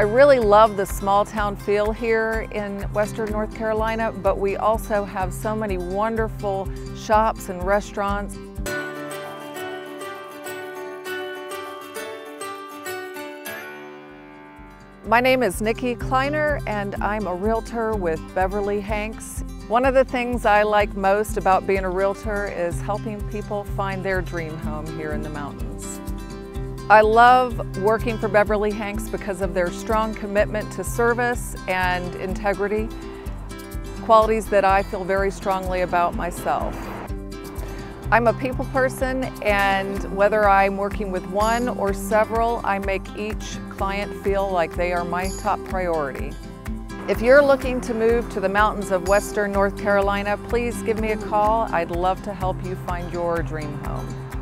I really love the small town feel here in Western North Carolina, but we also have so many wonderful shops and restaurants. My name is Nicki Klinar and I'm a realtor with Beverly Hanks. One of the things I like most about being a realtor is helping people find their dream home here in the mountains. I love working for Beverly Hanks because of their strong commitment to service and integrity, qualities that I feel very strongly about myself. I'm a people person and whether I'm working with one or several, I make each client feel like they are my top priority. If you're looking to move to the mountains of Western North Carolina, please give me a call. I'd love to help you find your dream home.